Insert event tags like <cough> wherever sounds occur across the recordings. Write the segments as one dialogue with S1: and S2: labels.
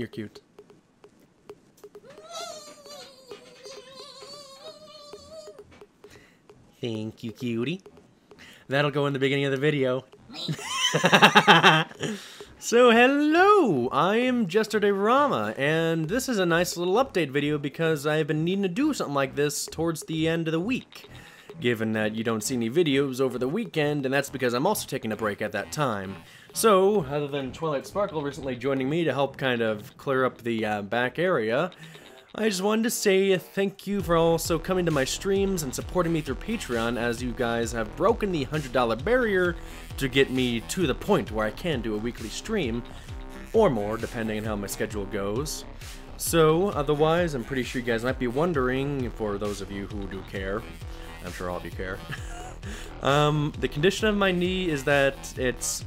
S1: You're cute. Thank you, cutie. That'll go in the beginning of the video. <laughs> so, hello! I am Jestre Derama, and this is a nice little update video because I've been needing to do something like this towards the end of the week. Given that you don't see any videos over the weekend, and that's because I'm also taking a break at that time. So, other than Twilight Sparkle recently joining me to help kind of clear up the uh, back area, I just wanted to say thank you for also coming to my streams and supporting me through Patreon as you guys have broken the $100 barrier to get me to the point where I can do a weekly stream, or more depending on how my schedule goes. So, otherwise, I'm pretty sure you guys might be wondering, for those of you who do care, I'm sure all of you care, <laughs> um, the condition of my knee is that it's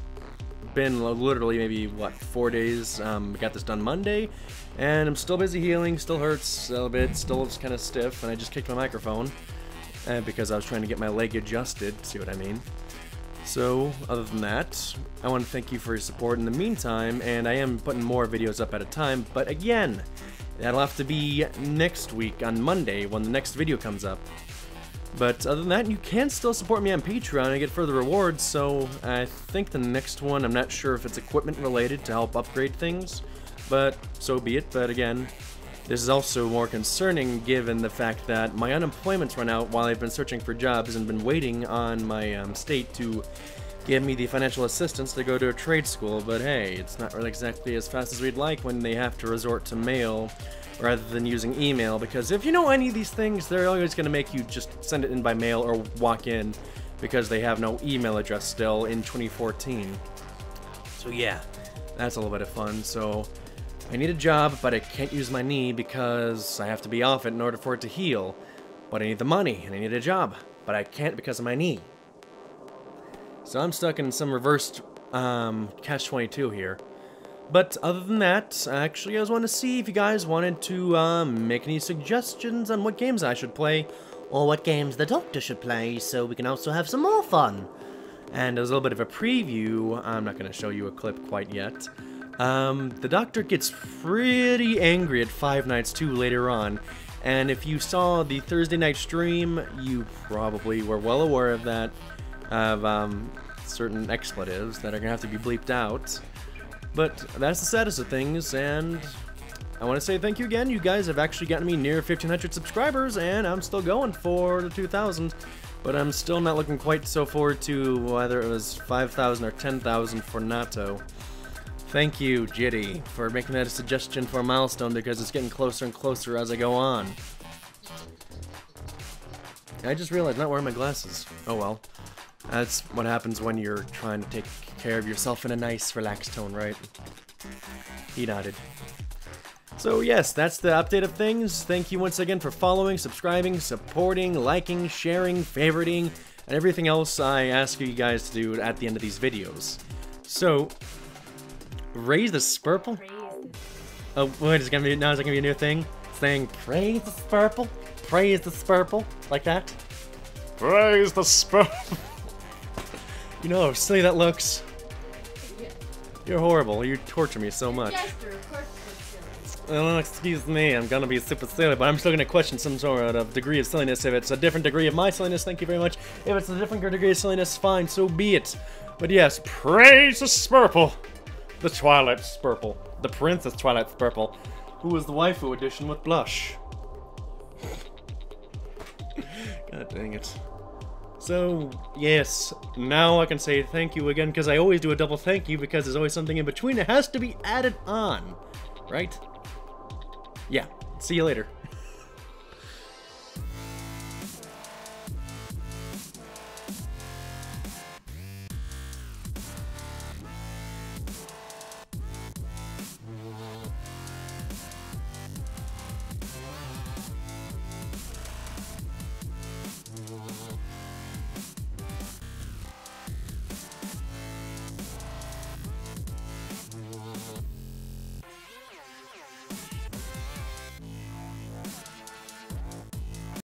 S1: been literally maybe, what, four days, um, got this done Monday, and I'm still busy healing, still hurts a little bit, still just kind of stiff, and I just kicked my microphone uh, because I was trying to get my leg adjusted, see what I mean. So, other than that, I want to thank you for your support in the meantime, and I am putting more videos up at a time, but again, that'll have to be next week on Monday when the next video comes up. But other than that, you can still support me on Patreon and get further rewards, so I think the next one, I'm not sure if it's equipment related to help upgrade things, but so be it. But again, this is also more concerning given the fact that my unemployment's run out while I've been searching for jobs and been waiting on my um, state to give me the financial assistance to go to a trade school, but hey, it's not really exactly as fast as we'd like when they have to resort to mail rather than using email, because if you know any of these things, they're always going to make you just send it in by mail or walk in because they have no email address still in 2014. So yeah, that's a little bit of fun, so I need a job, but I can't use my knee because I have to be off it in order for it to heal. But I need the money, and I need a job, but I can't because of my knee. So I'm stuck in some reversed um, catch-22 here. But other than that, actually I just want to see if you guys wanted to um, make any suggestions on what games I should play, or what games the Doctor should play, so we can also have some more fun. And as a little bit of a preview, I'm not going to show you a clip quite yet, um, the Doctor gets pretty angry at Five Nights 2 later on, and if you saw the Thursday night stream, you probably were well aware of that, of um, certain expletives that are going to have to be bleeped out. But that's the status of things, and I want to say thank you again. You guys have actually gotten me near 1,500 subscribers, and I'm still going for the 2,000. But I'm still not looking quite so forward to whether it was 5,000 or 10,000 for Nato. Thank you, Jitty, for making that a suggestion for a milestone because it's getting closer and closer as I go on. I just realized I'm not wearing my glasses. Oh well. That's what happens when you're trying to take care of yourself in a nice, relaxed tone, right? He nodded. So yes, that's the update of things. Thank you once again for following, subscribing, supporting, liking, sharing, favoriting, and everything else I ask you guys to do at the end of these videos. So, Raise the Spurple? Oh, wait, is it gonna be, now is it gonna be a new thing? Saying, praise the Spurple? Praise the Spurple? Like that?
S2: Praise the Spurple! <laughs>
S1: you know how silly that looks? You're horrible. You torture me so much. Well, excuse me, I'm gonna be super silly, but I'm still gonna question some sort of degree of silliness. If it's a different degree of my silliness, thank you very much. If it's a different degree of silliness, fine, so be it. But yes, praise the Spurple! The Twilight Spurple. The Princess Twilight Spurple, who was the waifu edition with blush. <laughs> God dang it. So, yes, now I can say thank you again, because I always do a double thank you, because there's always something in between that has to be added on. Right? Yeah. See you later.